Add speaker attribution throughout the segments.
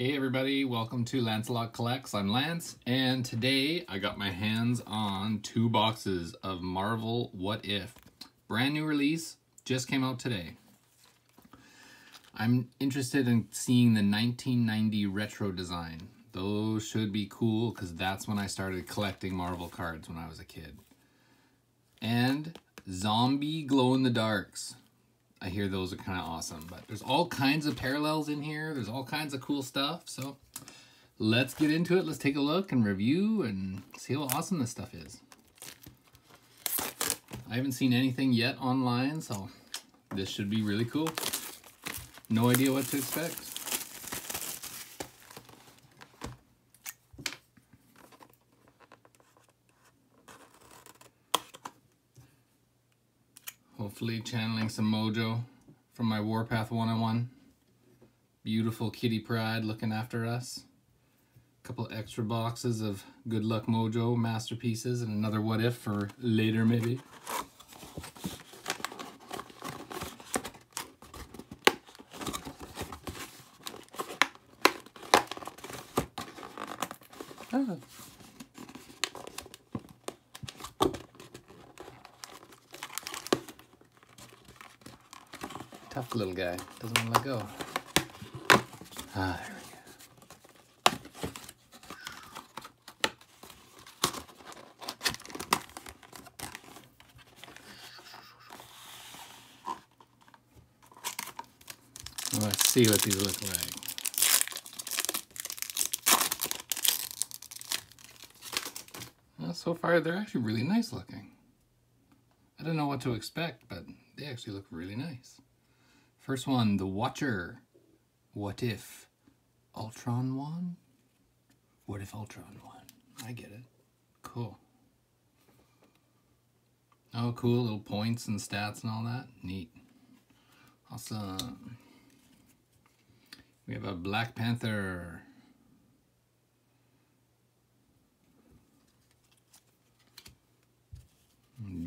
Speaker 1: Hey everybody, welcome to Lancealot Collects. I'm Lance, and today I got my hands on two boxes of Marvel What If. Brand new release, just came out today. I'm interested in seeing the 1990 retro design. Those should be cool because that's when I started collecting Marvel cards when I was a kid. And zombie glow-in-the-darks. I hear those are kind of awesome. But there's all kinds of parallels in here. There's all kinds of cool stuff. So let's get into it. Let's take a look and review and see how awesome this stuff is. I haven't seen anything yet online, so this should be really cool. No idea what to expect. Hopefully channeling some mojo from my Warpath 101. Beautiful Kitty Pryde looking after us. A couple extra boxes of Good Luck Mojo masterpieces and another What If for later maybe. Ah. Tough little guy. Doesn't want to let go. Ah, there we go. Let's see what these look like. Well, so far, they're actually really nice looking. I don't know what to expect, but they actually look really nice. First one, The Watcher. What if Ultron won? What if Ultron won? I get it. Cool. Oh, cool. Little points and stats and all that. Neat. Awesome. We have a Black Panther.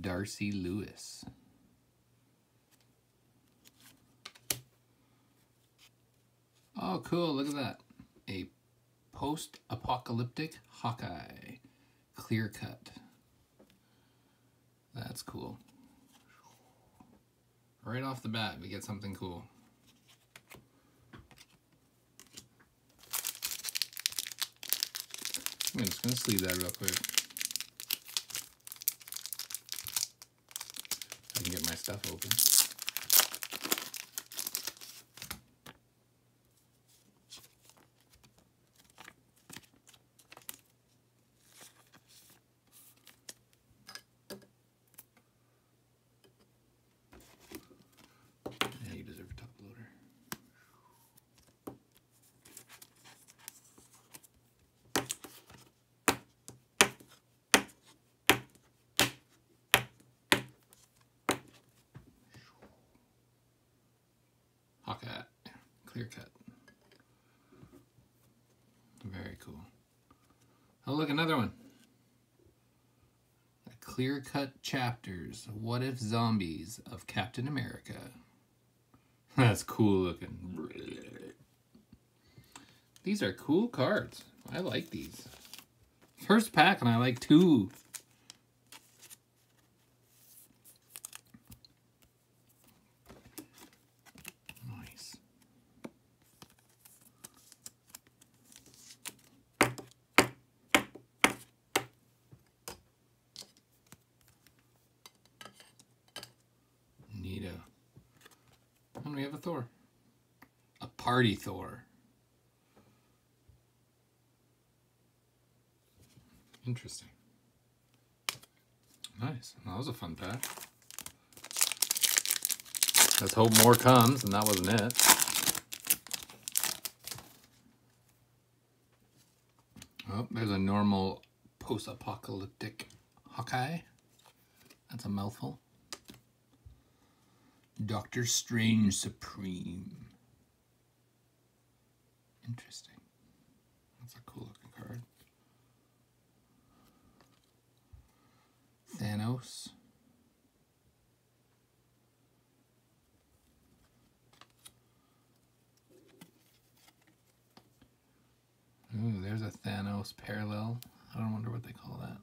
Speaker 1: Darcy Lewis. Oh, cool. Look at that. A post-apocalyptic Hawkeye. Clear cut. That's cool. Right off the bat, we get something cool. I'm just going to sleeve that real quick. I can get my stuff open. Yeah, you deserve a top loader. Hawkeye, clear cut. Very cool. Oh, look, another one. Clear cut chapters. What if zombies of Captain America? That's cool looking. These are cool cards. I like these. First pack, and I like two. Nice. Neato. And we have a Thor. A party Thor. Interesting. Nice. That was a fun pack. Let's hope more comes, and that wasn't it. Oh, there's a normal post-apocalyptic Hawkeye. That's a mouthful. Doctor Strange Supreme. Interesting. That's a cool looking card. Thanos. Ooh, there's a Thanos parallel. I don't wonder what they call that.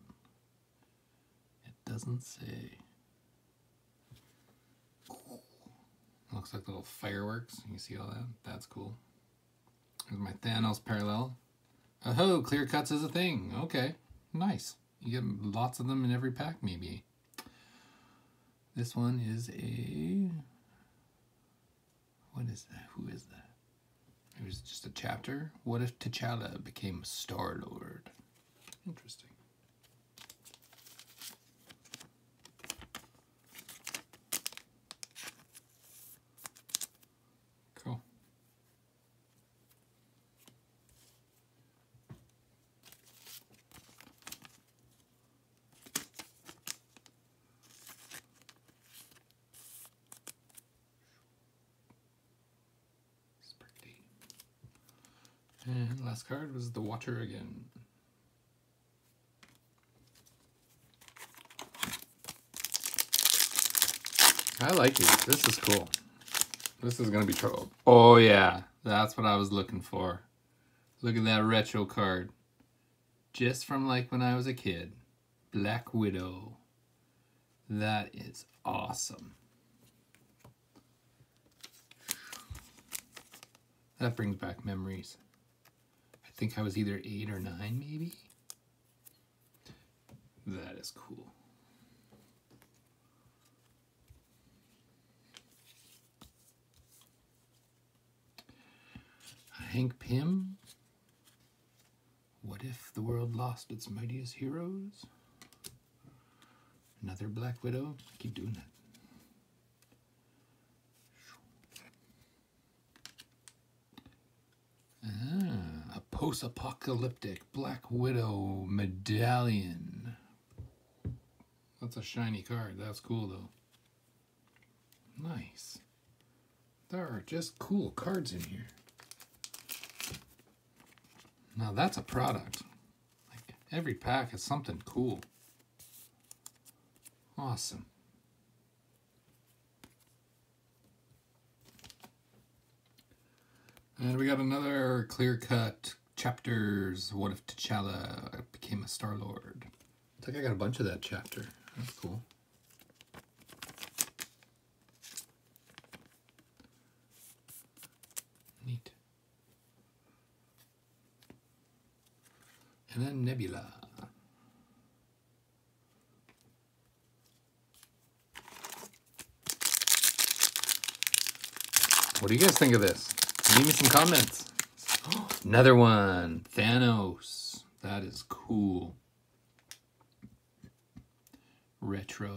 Speaker 1: It doesn't say. Looks like little fireworks. You see all that? That's cool. Here's my Thanos parallel. Oh, clear cuts is a thing. Okay, nice. You get lots of them in every pack, maybe. This one is a. What is that? Who is that? It was just a chapter. What if T'Challa became Star Lord? Interesting. Cool. Sparky. And last card was the Watcher again. I like these. This is cool. This is gonna be trouble. Oh yeah, that's what I was looking for. Look at that retro card. Just from like when I was a kid. Black Widow. That is awesome. That brings back memories. I think I was either eight or nine, maybe. That is cool. Hank Pym. What if the world lost its mightiest heroes? Another Black Widow. Keep doing that. Ah, a post-apocalyptic Black Widow medallion. That's a shiny card. That's cool though. Nice. There are just cool cards in here. Now that's a product. Like every pack is something cool. Awesome. And we got another clear cut chapters. What if T'Challa became a Star Lord? I think I got a bunch of that chapter. That's cool. Neat. And then Nebula. What do you guys think of this? Leave me some comments. Another one. Thanos. That is cool. Retro.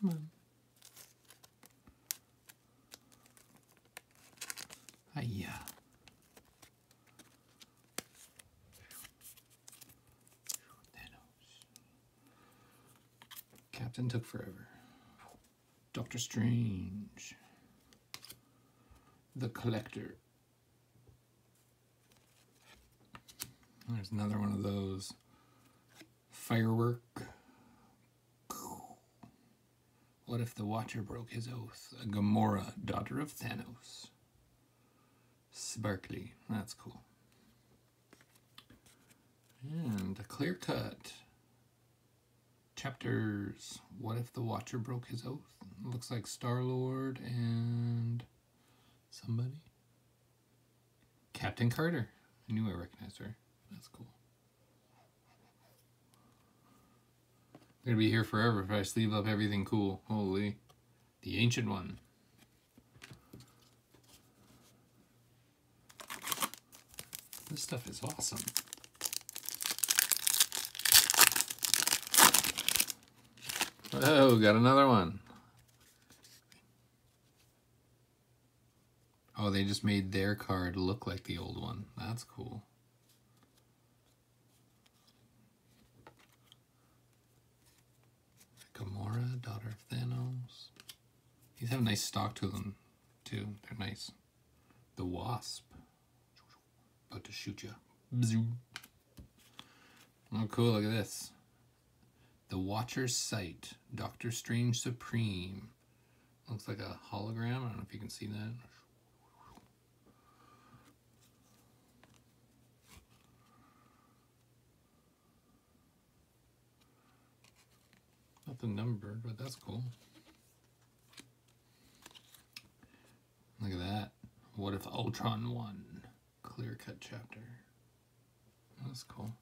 Speaker 1: Come on. Hiya. Thanos. Captain took forever. Doctor Strange. The Collector. There's another one of those. Firework. What if the Watcher broke his oath? A Gamora, daughter of Thanos. Sparkly. That's cool. And a clear cut. Chapters. What if the Watcher broke his oath? Looks like Star Lord and somebody. Captain Carter. I knew I recognized her. That's cool. They're gonna be here forever if I sleeve up everything cool. Holy. The ancient one. This stuff is awesome. Oh, got another one. Oh, they just made their card look like the old one. That's cool. Gamora, daughter of Thanos. These have a nice stock to them. too. They're nice. The Wasp. About to shoot you. Oh, cool. Look at this. The Watcher's Sight. Doctor Strange Supreme. Looks like a hologram. I don't know if you can see that. Nothing numbered, but that's cool. Look at that. What if Ultron won? Clear cut chapter. That's cool.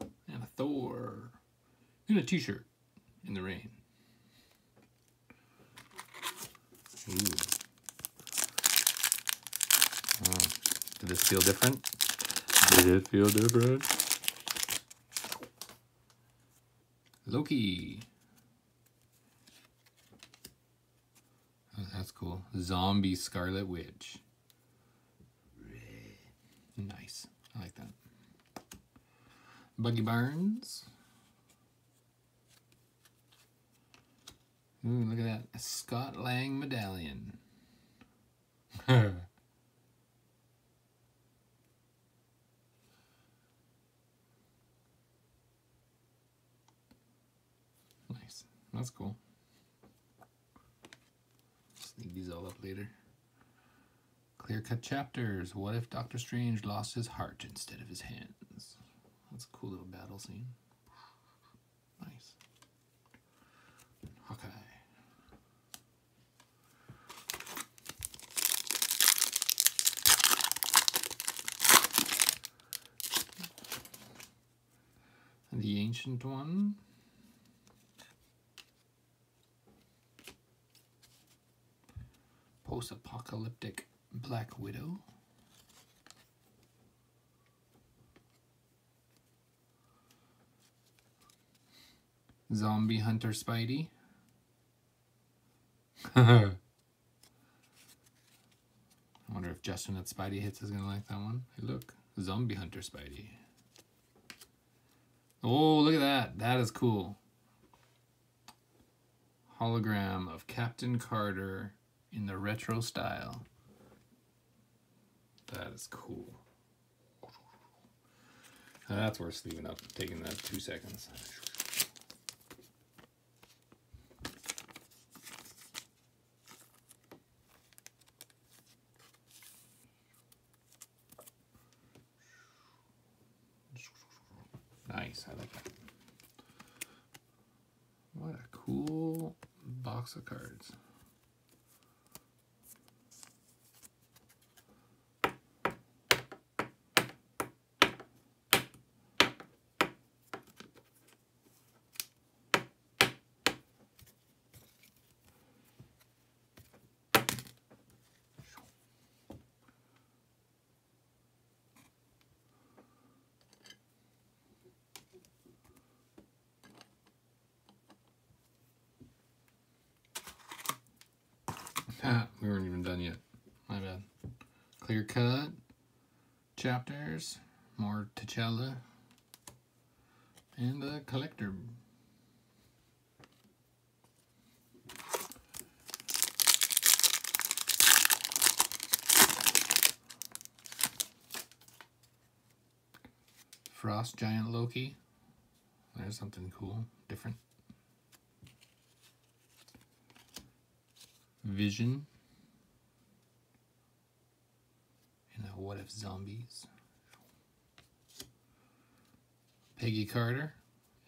Speaker 1: And a Thor. In a t shirt in the rain. Ooh. Oh. Did this feel different? Did it feel different? Loki. Oh, that's cool. Zombie Scarlet Witch. Nice. I like that. Bucky Barnes. Ooh, look at that. A Scott Lang medallion. nice. That's cool. Sneak these all up later. Clear cut chapters. What if Doctor Strange lost his heart instead of his hands? That's a cool little battle scene. Nice. Hawkeye. The Ancient One. Post-apocalyptic Black Widow. Zombie Hunter Spidey. I wonder if Justin at Spidey Hits is going to like that one. Hey, look. Zombie Hunter Spidey. Oh, look at that. That is cool. Hologram of Captain Carter in the retro style. That is cool. That's worth leaving up, taking that two seconds. Nice, I like that. What a cool box of cards. Ah, we weren't even done yet. My bad. Clear cut. Chapters. More T'Challa. And the collector. Frost Giant Loki. There's something cool, different. Vision. You know, what if zombies? Peggy Carter,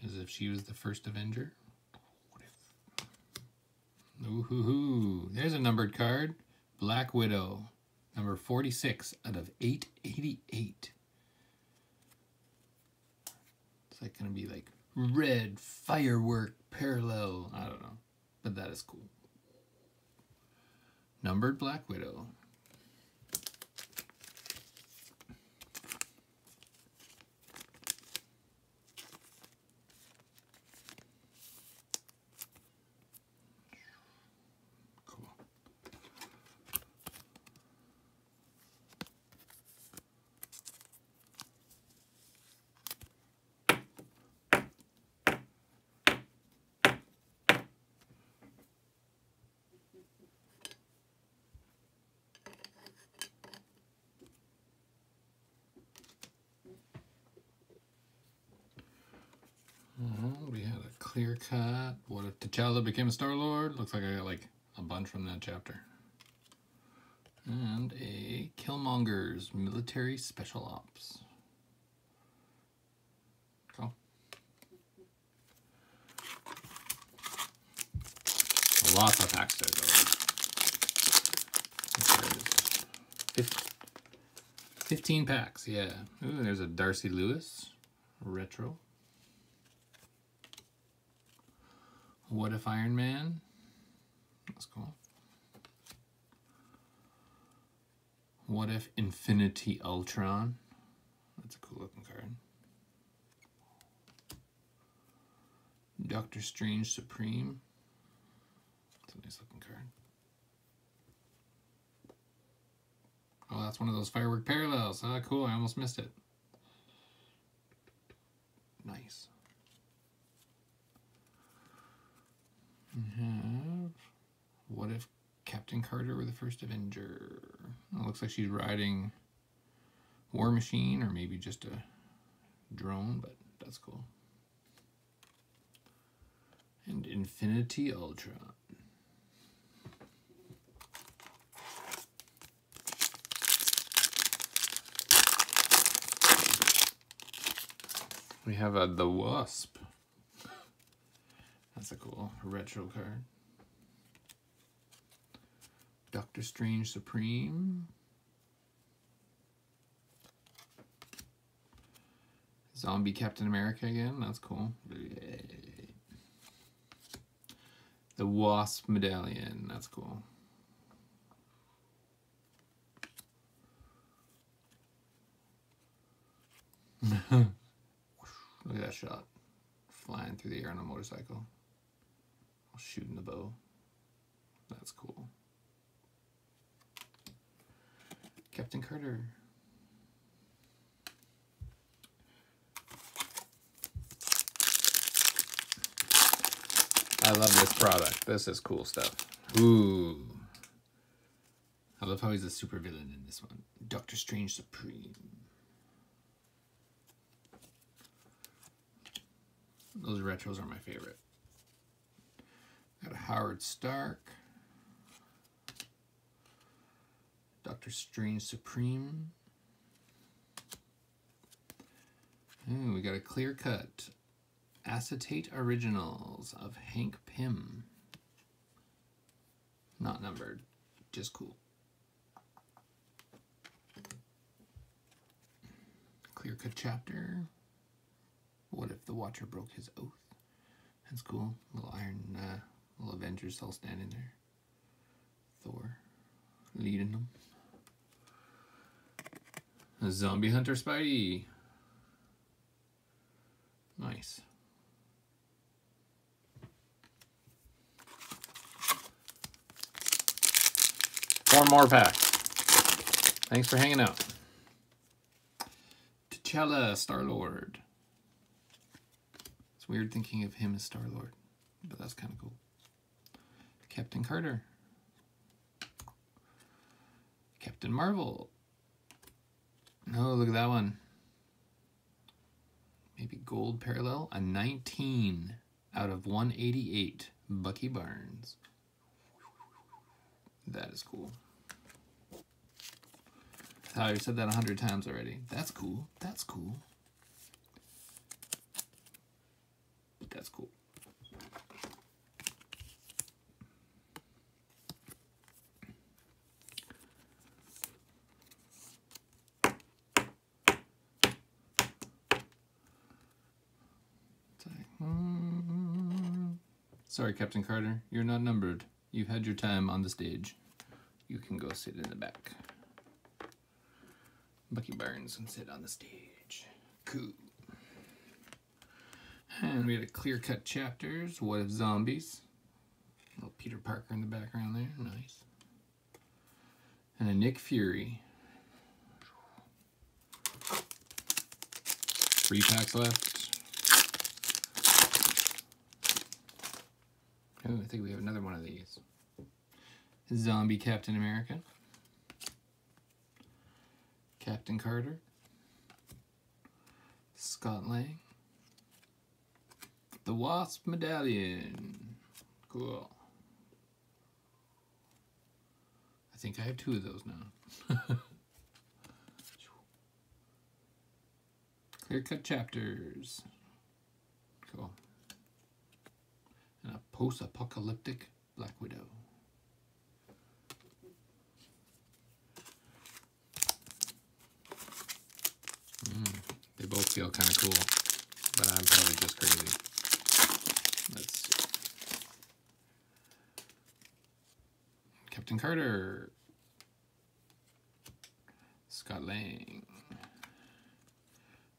Speaker 1: as if she was the first Avenger. Ooh hoo hoo. There's a numbered card. Black Widow, number 46 out of 888. It's like gonna be like red firework parallel. I don't know, but that is cool. Numbered Black Widow. Cool. Clear cut. What if T'Challa became a Star Lord? Looks like I got like a bunch from that chapter. And a Killmonger's Military Special Ops. Cool. Lots of packs there though. 15 packs, yeah. Ooh, there's a Darcy Lewis retro. What if Iron Man? That's cool. What if Infinity Ultron? That's a cool looking card. Doctor Strange Supreme. That's a nice looking card. Oh, that's one of those firework parallels. Ah, cool. I almost missed it. Nice. We have what if Captain Carter were the first Avenger? It looks like she's riding War Machine or maybe just a drone, but that's cool. And Infinity Ultron. We have a The Wasp. That's a cool retro card. Doctor Strange Supreme. Zombie Captain America again. That's cool. The Wasp Medallion. That's cool. Look at that shot. Flying through the air on a motorcycle. Shooting the bow. That's cool. Captain Carter. I love this product. This is cool stuff. Ooh. I love how he's a supervillain in this one. Doctor Strange Supreme. Those retros are my favorite. Howard Stark. Doctor Strange Supreme. Ooh, we got a clear cut acetate originals of Hank Pym. Not numbered, just cool. Clear cut chapter. What if the Watcher broke his oath? That's cool. Little Iron, uh, little Avengers all standing there. Thor leading them. A Zombie Hunter Spidey. Nice. Four more packs. Thanks for hanging out. T'Challa, Star-Lord. It's weird thinking of him as Star-Lord, but that's kind of cool. Captain Carter. Captain Marvel. Oh, look at that one. Maybe gold parallel. A 19 out of 188. Bucky Barnes. That is cool. I said that a hundred times already. That's cool. That's cool. But that's cool. Sorry, Captain Carter. You're not numbered. You've had your time on the stage. You can go sit in the back. Bucky Barnes can sit on the stage. Cool. And we had a clear-cut chapters. What if zombies? Little Peter Parker in the background there. Nice. And a Nick Fury. Three packs left. I think we have another one of these. Zombie Captain America. Captain Carter. Scott Lang. The Wasp Medallion. Cool. I think I have two of those now. Clear cut chapters. Cool. And a post apocalyptic Black Widow. Mm, they both feel kind of cool, but I'm probably just crazy. Let's see. Captain Carter. Scott Lang.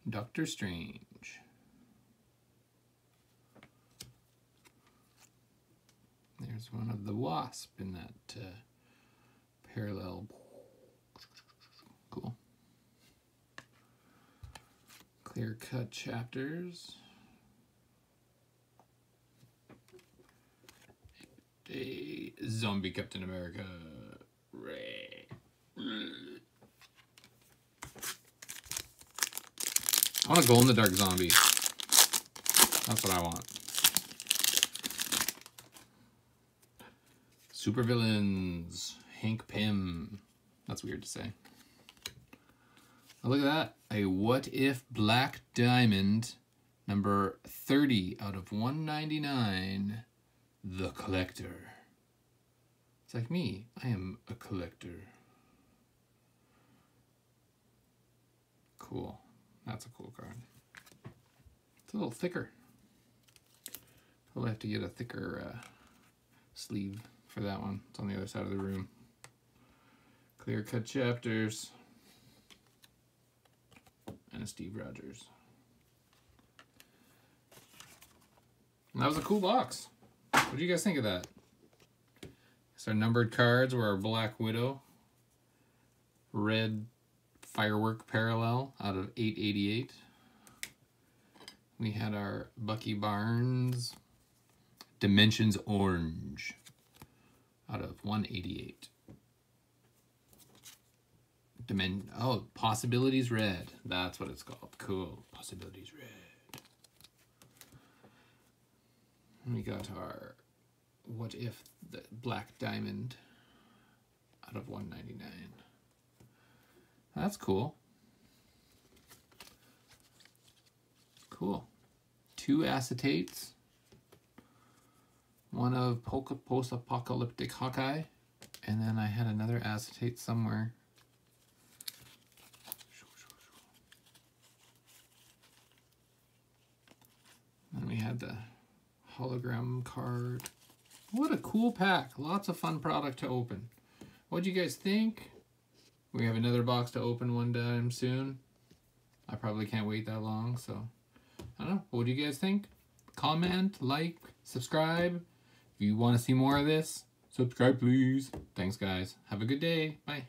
Speaker 1: Doctor Strange. There's one of the Wasp in that uh, parallel. Cool. Clear cut chapters. A zombie Captain America. I want a glow in the dark zombie. That's what I want. Supervillains. Hank Pym. That's weird to say. Oh, look at that. A What If Black Diamond, number 30 out of 199. The Collector. It's like me. I am a collector. Cool. That's a cool card. It's a little thicker. Probably have to get a thicker uh, sleeve for that one. It's on the other side of the room. Clear cut chapters. And a Steve Rogers. And that was a cool box. What do you guys think of that? So our numbered cards were our Black Widow, red firework parallel out of 888. We had our Bucky Barnes Dimensions Orange out of 188. Dimen oh, Possibilities Red. That's what it's called. Cool. Possibilities Red. We got our What If the Black Diamond out of 199. That's cool. Cool. Two acetates. One of post-apocalyptic Hawkeye. And then I had another acetate somewhere. And we had the hologram card. What a cool pack. Lots of fun product to open. What'd you guys think? We have another box to open one time soon. I probably can't wait that long, so I don't know. What do you guys think? Comment, like, subscribe. If you want to see more of this, subscribe please. Thanks guys. Have a good day. Bye.